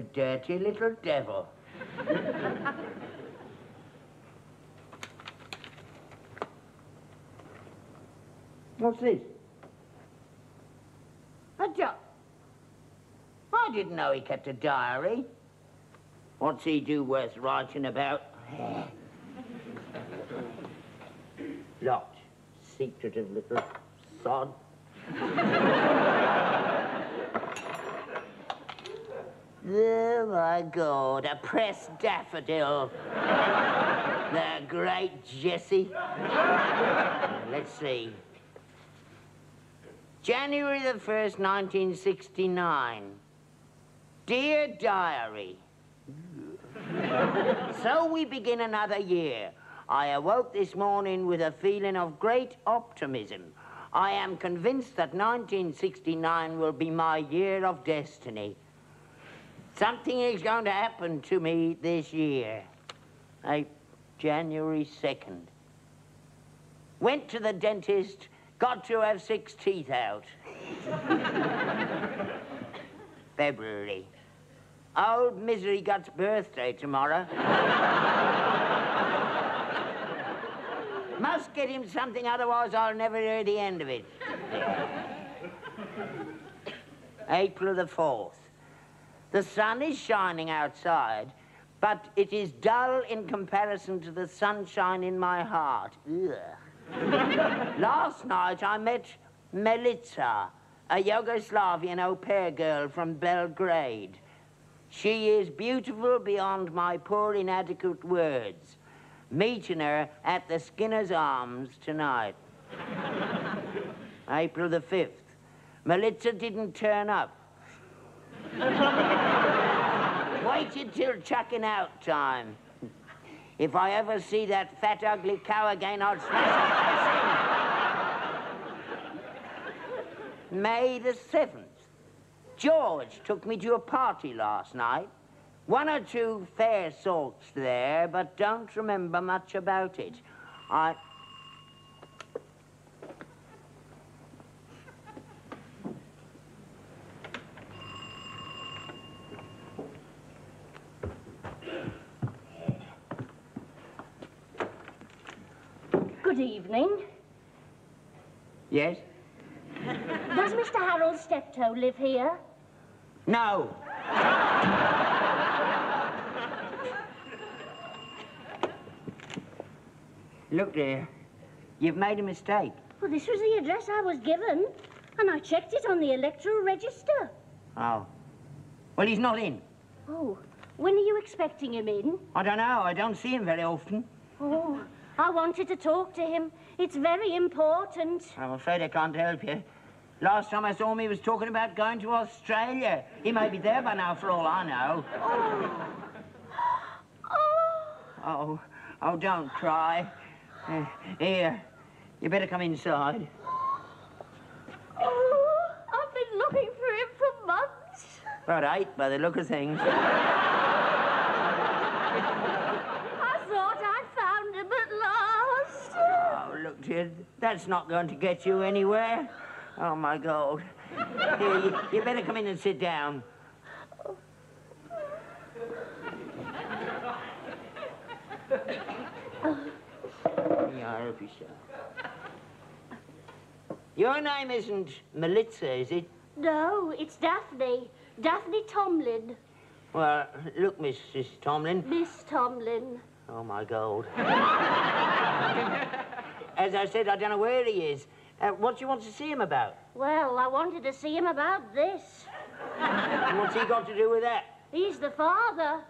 The dirty little devil. What's this? A jo- I didn't know he kept a diary. What's he do worth writing about? Locked. Secretive little sod. Oh, my God, a pressed daffodil. the great Jessie. Let's see. January the 1st, 1969. Dear Diary. so we begin another year. I awoke this morning with a feeling of great optimism. I am convinced that 1969 will be my year of destiny. Something is going to happen to me this year. I, January 2nd. Went to the dentist, got to have six teeth out. February. Old Misery Gut's birthday tomorrow. Must get him something, otherwise I'll never hear the end of it. April the 4th. The sun is shining outside, but it is dull in comparison to the sunshine in my heart. Last night I met Melitza, a Yugoslavian au pair girl from Belgrade. She is beautiful beyond my poor inadequate words. Meeting her at the Skinner's Arms tonight. April the 5th. Melitza didn't turn up. Waited till chucking out time. If I ever see that fat, ugly cow again, I'll smash it. May the 7th. George took me to a party last night. One or two fair sorts there, but don't remember much about it. I... Good evening. Yes? Does Mr. Harold Steptoe live here? No. Look there. You've made a mistake. Well, this was the address I was given, and I checked it on the electoral register. Oh. Well, he's not in. Oh, when are you expecting him in? I don't know. I don't see him very often. Oh, I wanted to talk to him. It's very important. I'm afraid I can't help you. Last time I saw him, he was talking about going to Australia. He may be there by now, for all I know. Oh. Oh. Oh, oh, don't cry. Uh, here, you better come inside. Oh, I've been looking for him for months. About eight, by the look of things. Dear, that's not going to get you anywhere. Oh, my God. Here, you, you better come in and sit down. Yeah, I hope you so. Your name isn't Melitza, is it? No, it's Daphne. Daphne Tomlin. Well, look, Mrs. Tomlin. Miss Tomlin. Oh, my God. As I said, I don't know where he is. Uh, what do you want to see him about? Well, I wanted to see him about this. What's he got to do with that? He's the father.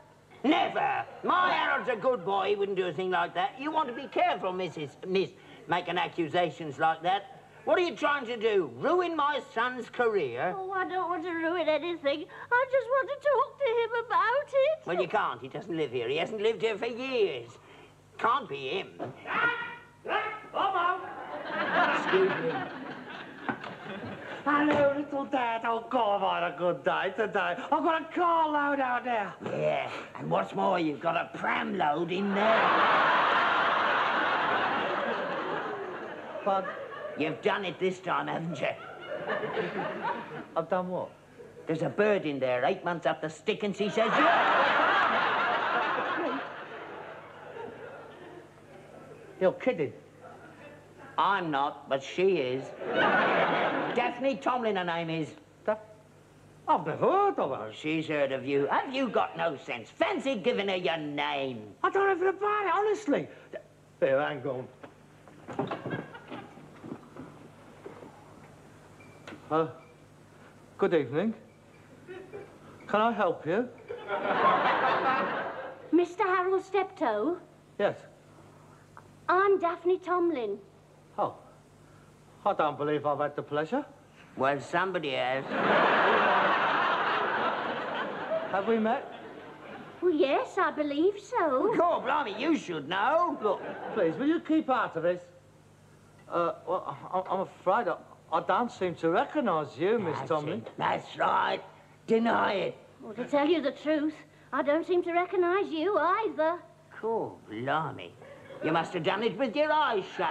Never! My Harold's a good boy. He wouldn't do a thing like that. You want to be careful, Mrs. Miss, making accusations like that. What are you trying to do? Ruin my son's career? Oh, I don't want to ruin anything. I just want to talk to him about it. Well, you can't. He doesn't live here. He hasn't lived here for years. Can't be him. Bobo! Excuse me. Hello, little dad. Oh, God, I've had a good day today. I've got a car load out there. Yeah, and what's more, you've got a pram load in there. But You've done it this time, haven't you? I've done what? There's a bird in there, eight months up the stick, and she says, yeah. You're kidding. I'm not, but she is. Daphne Tomlin, her name is. That... I've never heard of her. She's heard of you. Have you got no sense? Fancy giving her your name. I don't know anything about it, honestly. Here, hang on. Uh, good evening. Can I help you? Mr. Harold Steptoe, Yes. I'm Daphne Tomlin. Oh. I don't believe I've had the pleasure. Well, somebody has. Have we met? Well, yes, I believe so. God, blimey, you should know. Look, please, will you keep out of this? Uh, well, I- I'm afraid I, I don't seem to recognise you, Miss Tomlin. it. That's right. Deny it. Well, to tell you the truth, I don't seem to recognise you either. Cool, blimey. You must have done it with your eyes shut.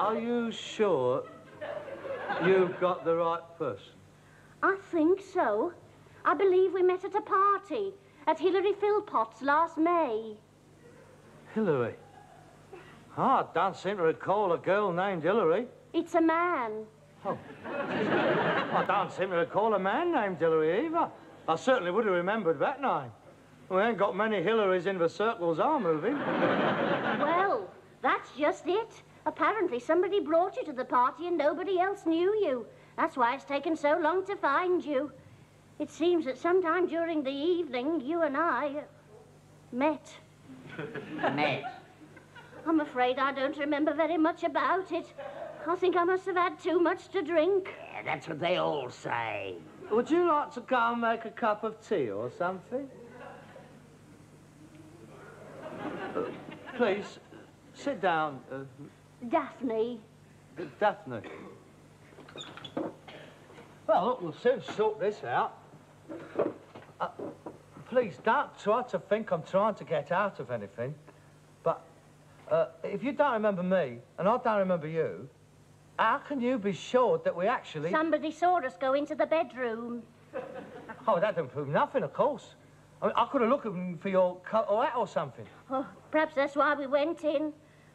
Are you sure you've got the right person? I think so. I believe we met at a party at Hilary Philpotts last May. Hilary? Oh, I don't seem to recall a girl named Hilary. It's a man. Oh. I don't seem to recall a man named Hillary either. I certainly would have remembered that name. We ain't got many Hillarys in the circles are moving. Well, that's just it. Apparently somebody brought you to the party and nobody else knew you. That's why it's taken so long to find you. It seems that sometime during the evening, you and I met. Met. I'm afraid I don't remember very much about it. I think I must have had too much to drink. Yeah, that's what they all say. Would you like to go and make a cup of tea or something? Uh, please, sit down, uh, Daphne. Daphne. Well, look, we'll soon sort this out. Uh, please, don't try to think I'm trying to get out of anything. But uh, if you don't remember me, and I don't remember you, how can you be sure that we actually... Somebody saw us go into the bedroom. Oh, that don't prove nothing, of course. I, mean, I could have looked for your coat or hat or something. Oh, perhaps that's why we went in.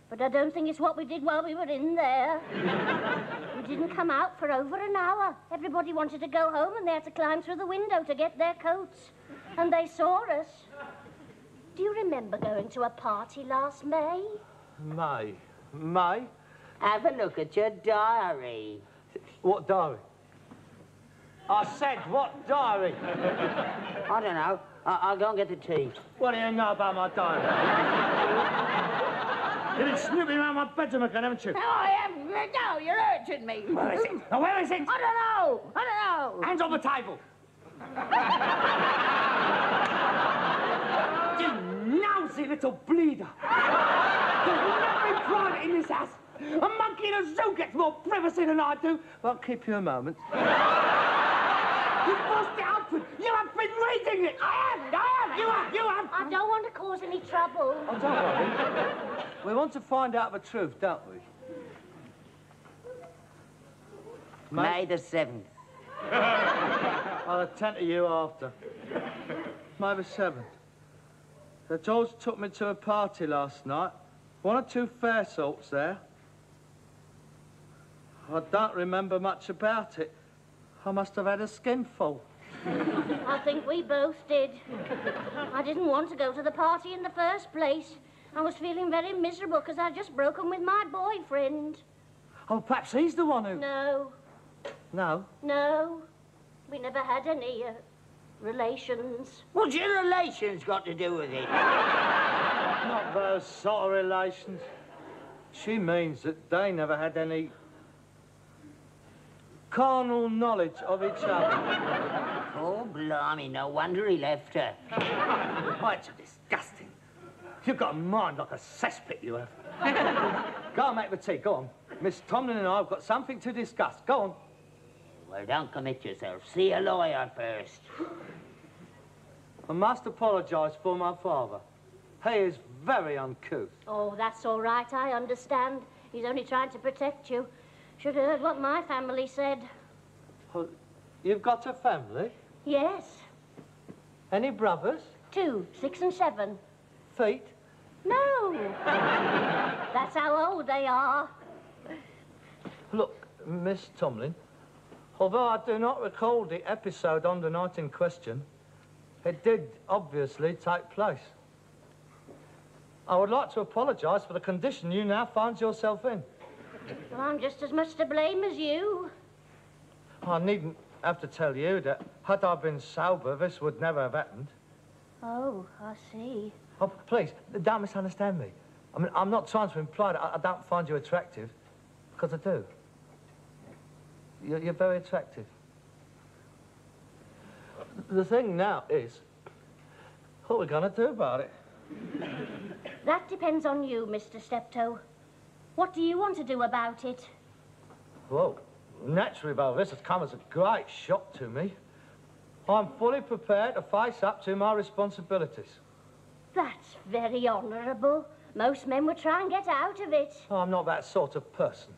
But I don't think it's what we did while we were in there. we didn't come out for over an hour. Everybody wanted to go home and they had to climb through the window to get their coats. And they saw us. Do you remember going to a party last May? May. May? Have a look at your diary. What diary? I said, what diary? I don't know. I- I'll go and get the tea. What do you know about my diary? You've been snooping around my bedroom again, haven't you? No, I haven't. No, you're urging me. Where is it? Now, where is it? I don't know. I don't know. Hands on the table. you lousy little bleeder. There's nothing private in this house. A monkey in a zoo gets more privacy than I do. Well, I'll keep you a moment. you forced it open. You have been reading it. I haven't. I haven't. You have. You have. I don't want to cause any trouble. Oh, don't worry. we want to find out the truth, don't we? May the 7th. I'll attend to you after. May the 7th. The George took me to a party last night. One or two fair sorts there. I don't remember much about it. I must have had a skinful. I think we both did. I didn't want to go to the party in the first place. I was feeling very miserable because I'd just broken with my boyfriend. Oh, perhaps he's the one who... No, No. no. We never had any uh, relations. What's your relations got to do with it? Not those sort of relations. She means that they never had any carnal knowledge of each other. Oh, blimey, no wonder he left her. Oh, it's disgusting. You've got a mind like a cesspit, you have. go on, make the tea, go on. Miss Tomlin and I have got something to discuss. Go on. Well, don't commit yourself. See a lawyer first. I must apologise for my father. He is very uncouth. Oh, that's all right, I understand. He's only trying to protect you. Should have heard what my family said. Well, you've got a family? Yes, Any brothers? two, six and seven. Feet? No. that's how old they are. Look, Miss Tomlin, although I do not recall the episode on the night in question, it did obviously take place. I would like to apologise for the condition you now find yourself in. Well, I'm just as much to blame as you. I needn't have to tell you that had I been sober, this would never have happened. Oh, I see. Oh, please, don't misunderstand me. I mean, I'm not trying to imply that I, I don't find you attractive, because I do. You're, you're very attractive. The thing now is, what are we going to do about it? That depends on you, Mr. Steptoe. What do you want to do about it? Well, naturally, though, this has come as a great shock to me. I'm fully prepared to face up to my responsibilities. That's very honourable. Most men would try and get out of it. I'm not that sort of person.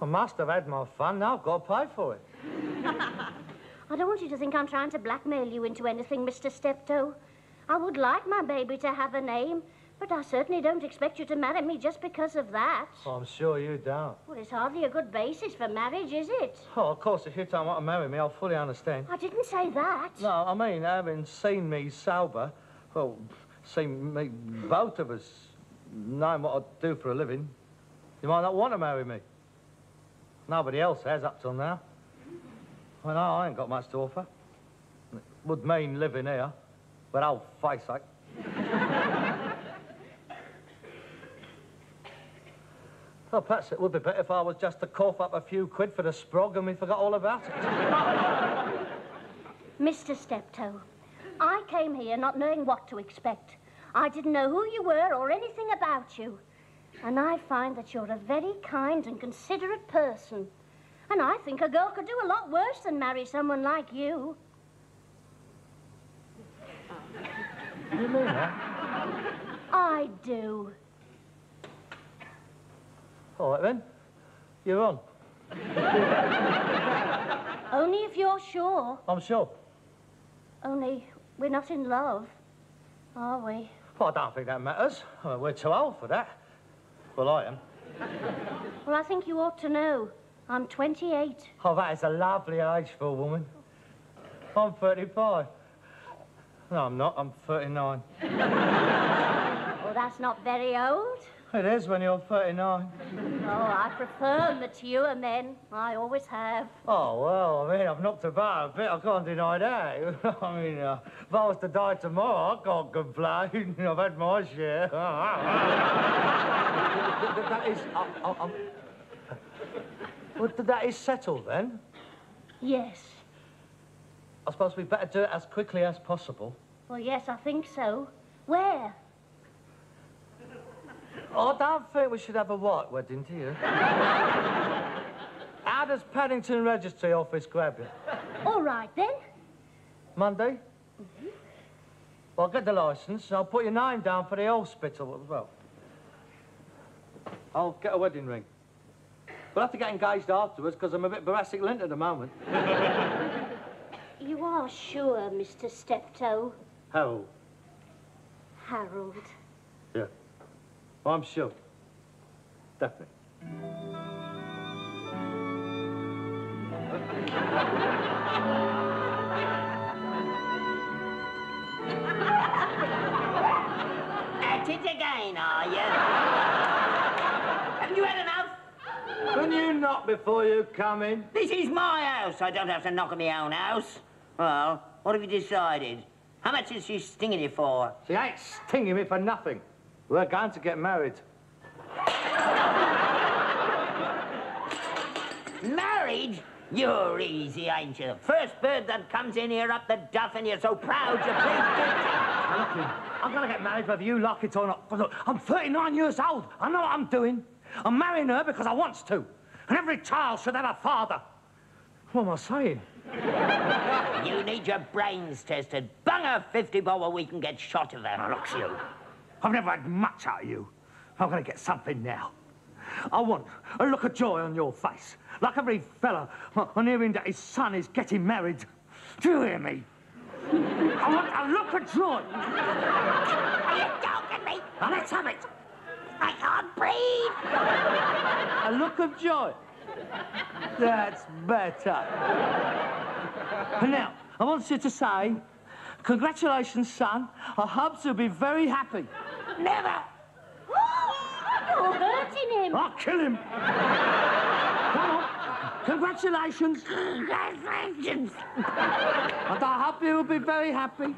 I must have had my fun, now I've got to pay for it. I don't want you to think I'm trying to blackmail you into anything, Mr. Steptoe. I would like my baby to have a name, but I certainly don't expect you to marry me just because of that. Oh, I'm sure you don't. Well, it's hardly a good basis for marriage, is it? Oh, of course, if you don't want to marry me, I'll fully understand. I didn't say that. No, I mean, having seen me sober, well, seen me, both of us, knowing what I do for a living, you might not want to marry me. Nobody else has up till now. Well, no, I ain't got much to offer. It would mean living here, but old face ache. Well, perhaps it would be better if I was just to cough up a few quid for the sprog and we forgot all about it. Mr. Steptoe, I came here not knowing what to expect. I didn't know who you were or anything about you. And I find that you're a very kind and considerate person. And I think a girl could do a lot worse than marry someone like you. You mean that? I do. All right, then. You're on. Only if you're sure. I'm sure. Only we're not in love, are we? Well, I don't think that matters. I mean, we're too old for that. Well, I am. Well, I think you ought to know. I'm 28. Oh, that is a lovely age for a woman. I'm 35. No, I'm not. I'm 39. well, that's not very old. It is when you're 39. Oh, I prefer mature men. I always have. Oh, well, I mean, I've knocked about a bit. I can't deny that. I mean, uh, if I was to die tomorrow, I can't complain. I've had my share. that, is... I, I, I'm... Well, that is settled, then? Yes. I suppose we'd better do it as quickly as possible. Well, yes, I think so. Where? Oh, I don't think we should have a white wedding, do you? How does Paddington Registry Office grab you? All right, then. Monday? Mm-hmm. Well, I'll get the licence. I'll put your name down for the hospital as well. I'll get a wedding ring. We'll have to get engaged afterwards because I'm a bit Boracic lint at the moment. You are sure, Mr. Steptoe? How? Harold. Yeah. I'm sure. Definitely. At it again, are you? Have you had enough? Can you knock before you come in? This is my house. I don't have to knock on my own house. Well, what have you decided? How much is she stinging you for? She ain't stinging me for nothing. We're going to get married. Married? You're easy, ain't you? First bird that comes in here up the duff and you're so proud you plead guilty. I'm gonna get married whether you like it or not. look, I'm 39 years old. I know what I'm doing. I'm marrying her because I wants to. And every child should have a father. What am I saying? You need your brains tested. Bung her 50 bob or we can get shot of her. look, you. I've never had much out of you. I'm gonna get something now. I want a look of joy on your face. Like every fella on hearing that his son is getting married. Do you hear me? I want a look of joy. Are you joking me? Now, let's have it. I can't breathe. A look of joy. That's better. And now, I want you to say, congratulations, son. I hope you'll be very happy. Never. You're hurting him. I'll kill him. Come on. Congratulations. Congratulations. And I hope you will be very happy.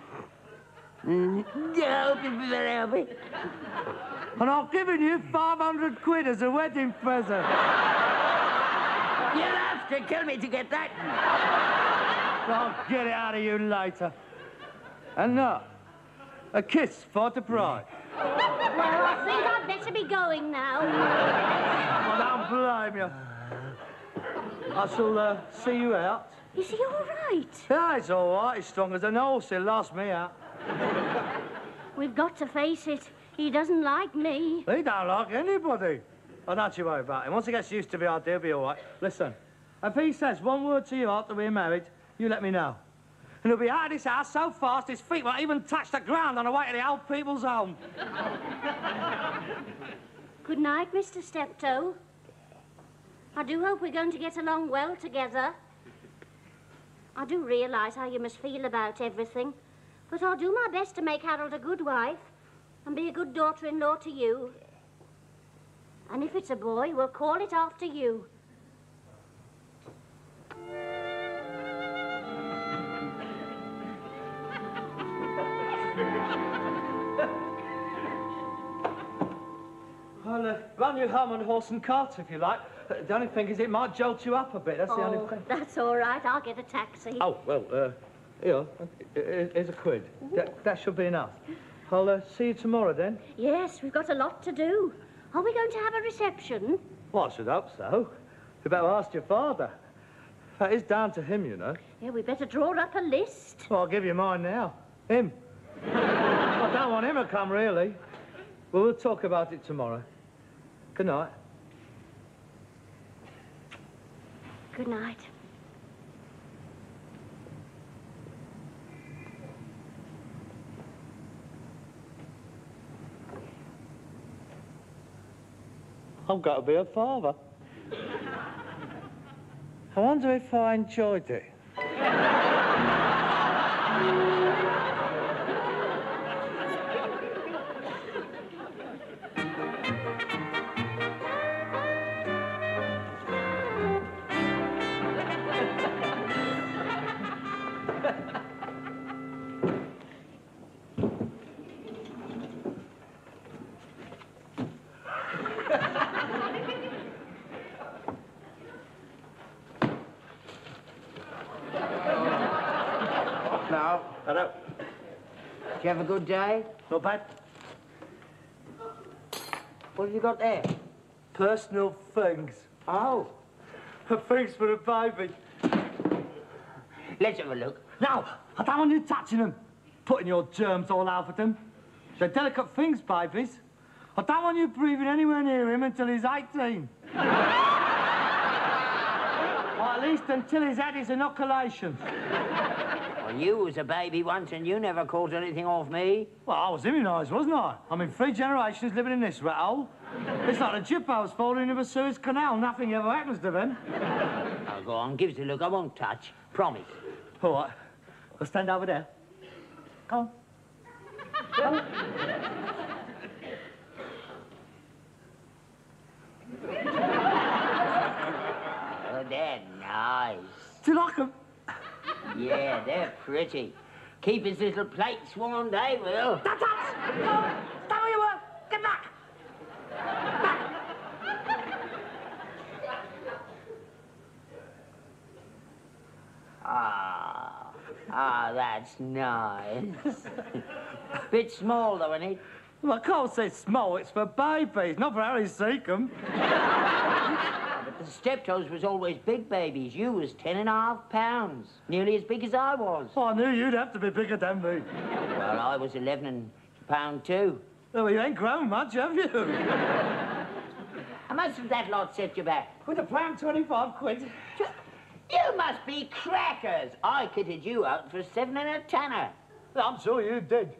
Mm, I hope you'll be very happy. And I've given you 500 quid as a wedding present. You'll have to kill me to get that. I'll get it out of you later. And now, a kiss for the bride. Well, I think I'd better be going now. I don't blame you. I shall uh, see you out. Is he all right? Yeah, he's all right. He's strong as an horse. He'll last me out. We've got to face it. He doesn't like me. He don't like anybody. Oh, don't you worry about him. Once he gets used to the idea, he'll be all right. Listen, if he says one word to you after we're married, you let me know. And he'll be out of this house so fast his feet won't even touch the ground on the way to the old people's home. Good night, Mr. Steptoe. I do hope we're going to get along well together. I do realise how you must feel about everything, but I'll do my best to make Harold a good wife and be a good daughter-in-law to you. And if it's a boy, we'll call it after you. I'll uh, run you home on horse and cart if you like. Uh, The only thing is it might jolt you up a bit. That's the only Oh, thing. that's all right. I'll get a taxi. Oh, well, uh, here, uh, here's a quid. That, that should be enough. I'll uh, see you tomorrow then. Yes, we've got a lot to do. Are we going to have a reception? Well, I should hope so. You better ask your father. That is down to him, you know. Yeah, we better draw up a list. Well, I'll give you mine now. Him. I don't want him to come, really. Well, we'll talk about it tomorrow. Good night. Good night. I've got to be a father. I wonder if I enjoyed it. You have a good day? Not bad. What have you got there? Personal things. Oh, Things for a baby. let's have a look. No, I don't want you touching them. Putting your germs all over them. They're delicate things, babies. I don't want you breathing anywhere near him until he's 18. or at least until he's had his inoculation. Well, you was a baby once and you never caught anything off me. Well, I was immunised, wasn't I? I mean, three generations living in this rat hole. It's like a the Jippos falling into the Suez Canal. Nothing ever happens to them. Oh, go on, give us a look. I won't touch. Promise. All right. I'll stand over there. Come on. Oh, they're nice. Do you like them? Yeah, they're pretty. Keep his little plates warm, they will. Don't touch! No! Stay where you were! Get back! Ah, ah, that's nice. Bit small, though, ain't it? Well, I can't say small, it's for babies, not for Harry Secombe. The steptoes was always big babies. You was ten and a half pounds, nearly as big as I was. Oh, I knew you'd have to be bigger than me. Well, I was eleven and a pound two. Oh, well, you ain't grown much, have you? How much did that lot set you back? With a pound 25 quid. You must be crackers. I kitted you out for seven and a tanner. I'm sure you did.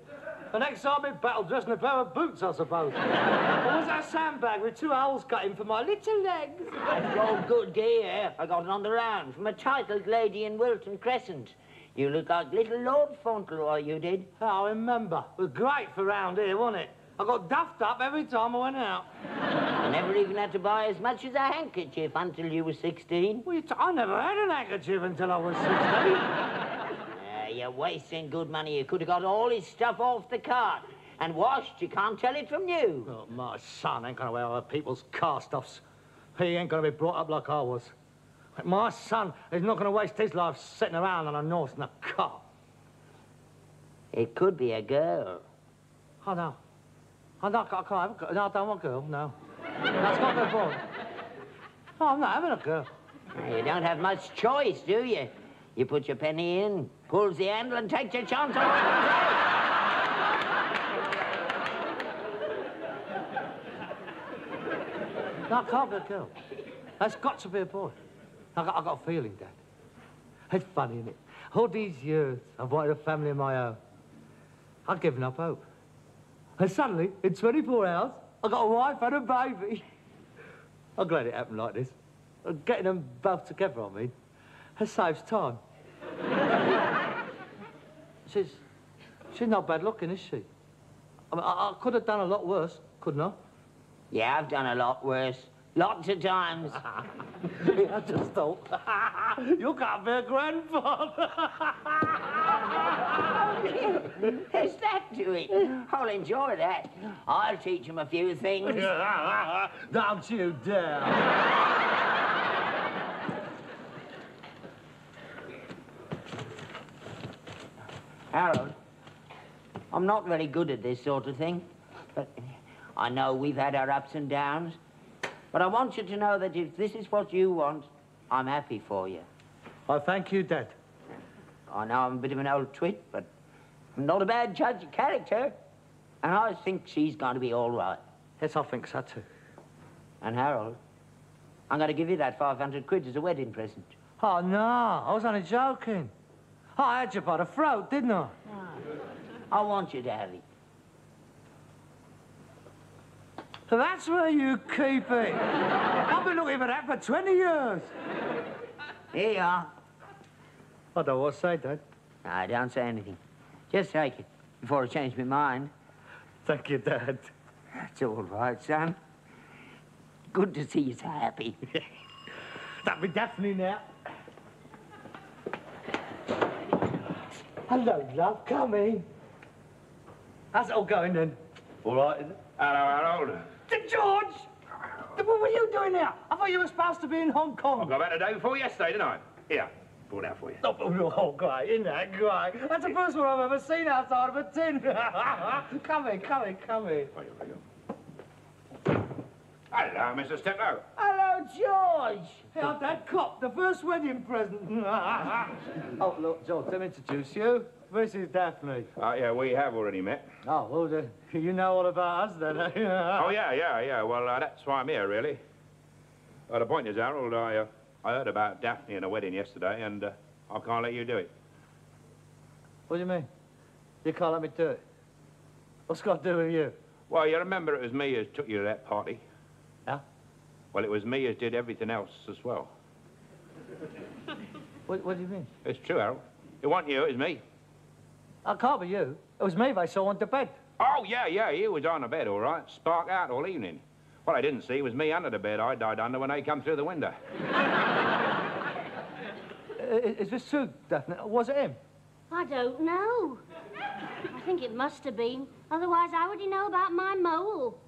The next time in battle, dressed in a pair of boots, I suppose. or was that sandbag with two holes cut in for my little legs? That's all good gear. I got it on the round from a titled lady in Wilton Crescent. You look like little Lord Fauntleroy, you did. Oh, I remember. It was great for round here, wasn't it? I got duffed up every time I went out. I never even had to buy as much as a handkerchief until you were 16. Well, I never had a handkerchief until I was 16. You're wasting good money. You could have got all his stuff off the cart and washed. You can't tell it from you. oh, my son ain't gonna wear other people's cast-offs. He ain't gonna be brought up like I was. My son is not gonna waste his life sitting around on a north in a cart. It could be a girl. Oh, no. Oh, no, I can't have a girl. No, I don't want a girl, no. That's not the boy. No, I'm not having a girl. You don't have much choice, do you? You put your penny in, pulls the handle, and takes your chance on No, I can't be a girl. That's got to be a boy. I got, I got a feeling, Dad. It's funny, isn't it? All these years, I've wanted a family of my own. I've given up hope. And suddenly, in 24 hours, I got a wife and a baby. I'm glad it happened like this. Getting them both together, I mean, it saves time. she's, she's not bad looking, is she? I, mean, I, I could have done a lot worse, couldn't I? Yeah, I've done a lot worse. Lots of times. I just thought, you can't be a grandfather. There's that to it. I'll enjoy that. I'll teach him a few things. Don't you dare. Harold, I'm not very good at this sort of thing, but I know we've had our ups and downs. But I want you to know that if this is what you want, I'm happy for you. I thank you, Dad. I know I'm a bit of an old twit, but I'm not a bad judge of character. And I think she's going to be all right. Yes, I think so too. And Harold, I'm going to give you that 500 quid as a wedding present. Oh, no, I was only joking. Oh, I had you by the throat, didn't I? Ah. I want you to have it. So that's where you keep it. I've been looking for that for 20 years. Here you are. I don't what to say, Dad. No, don't say anything. Just take it before I change my mind. Thank you, Dad. That's all right, son. Good to see you so happy. That'll be Daphne now. Hello, love. Come in. How's it all going then? All right, is it? Hello, Harold. George! What were you doing now? I thought you were supposed to be in Hong Kong. I Kong. got back the day before yesterday, didn't I? Here, brought out for you. Oh, oh, oh, great, isn't that great? That's the first one I've ever seen outside of a tin. come in, come in, come in. Here we go. Hello, Mr. Steptoe. Hello, George. Hey, I'm that cop, the first wedding present. oh, look, George, let me introduce you. This is Daphne. Uh, yeah, we have already met. Oh, well, then, you know all about us then, eh? Oh, yeah, yeah, yeah. Well, uh, that's why I'm here, really. Uh, the point is, Harold, I, uh, I heard about Daphne and a wedding yesterday, and uh, I can't let you do it. What do you mean? You can't let me do it? What's got to do with you? Well, you remember it was me who took you to that party? Yeah? Well, it was me as did everything else as well. What, what do you mean? It's true, Harold. It wasn't you, it was me. I can't be you. It was me they saw on the bed. Oh, yeah, yeah, he was on the bed, all right. Spark out all evening. What I didn't see was me under the bed I died under when they come through the window. I- Is this true, Daphne? Was it him? I don't know. I think it must have been. Otherwise, how would he know about my mole?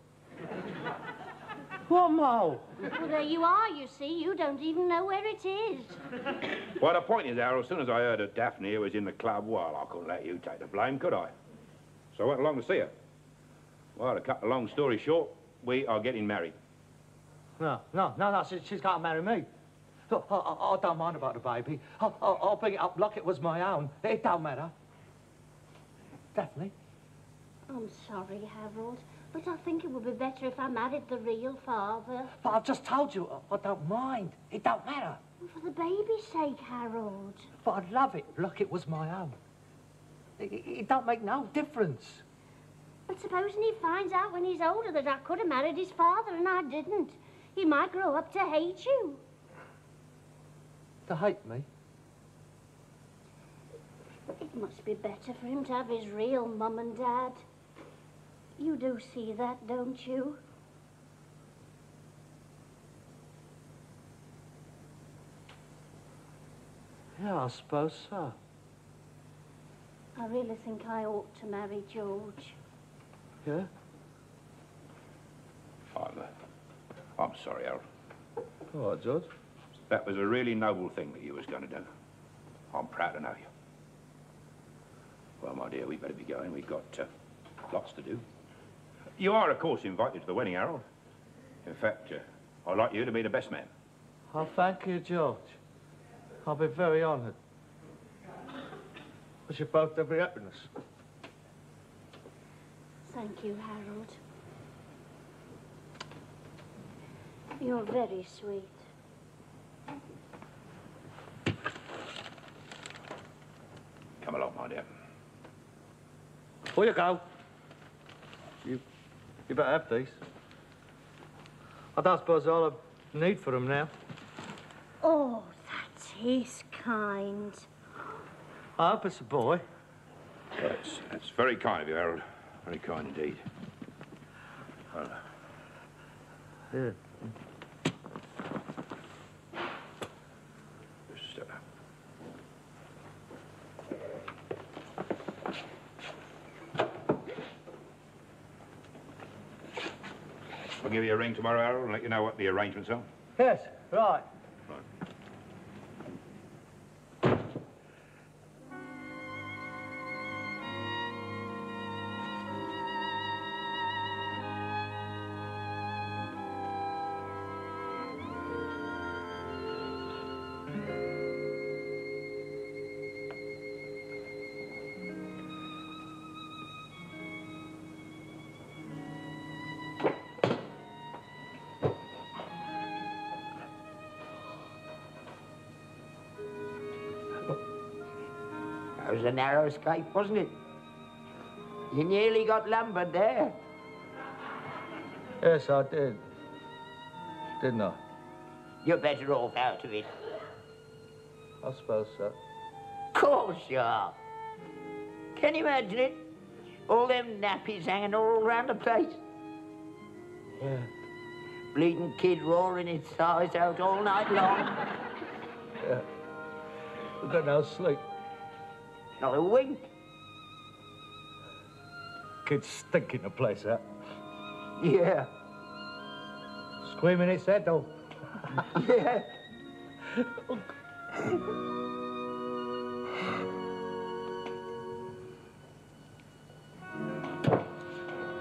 What mole? Well, there you are, you see. You don't even know where it is. Well, the point is, Harold, as soon as I heard that Daphne was in the club, well, I couldn't let you take the blame, could I? So I went along to see her. Well, to cut the long story short, we are getting married. No, no, no, no, she, she's got to marry me. Look, I, I, I don't mind about the baby. I'll, I'll, I'll bring it up like it was my own. It don't matter. Daphne? I'm sorry, Harold, but I think it would be better if I married the real father. But I've just told you, I, don't mind. It don't matter. For the baby's sake, Harold. But I'd love it like it was my own. It, it, it don't make no difference. But supposing he finds out when he's older that I could have married his father and I didn't, he might grow up to hate you. To hate me? It must be better for him to have his real mum and dad. You do see that, don't you? Yeah, I suppose so. I really think I ought to marry George. Yeah? I'm, uh, I'm sorry, Harold. All right, George. That was a really noble thing that you was going to do. I'm proud to know you. Well, my dear, we better be going. We've got uh, lots to do. You are, of course, invited to the wedding, Harold. In fact, uh, I'd like you to be the best man. Oh, thank you, George. I'll be very honoured. Wish you both every happiness. Thank you, Harold. You're very sweet. Come along, my dear. Before you go, you, you better have these. I don't suppose I'll have need for them now. Oh, that is kind. I hope it's a boy. That's, that's very kind of you, Harold. Very kind indeed. Well, Yeah. Give you a ring tomorrow, Harold, and let you know what the arrangements are. Yes, right. A narrow escape, wasn't it? You nearly got lumbered there. Yes, I did. Didn't I? You're better off out of it. I suppose so. course you are. Can you imagine it? All them nappies hanging all around the place. Yeah. Bleeding kid roaring its thighs out all night long. Yeah. We've got no sleep. Not a wink. Kid's stinking the place out. Yeah, Screaming its head off. yeah.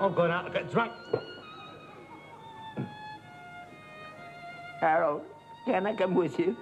I'm going out to get drunk. Harold, can I come with you?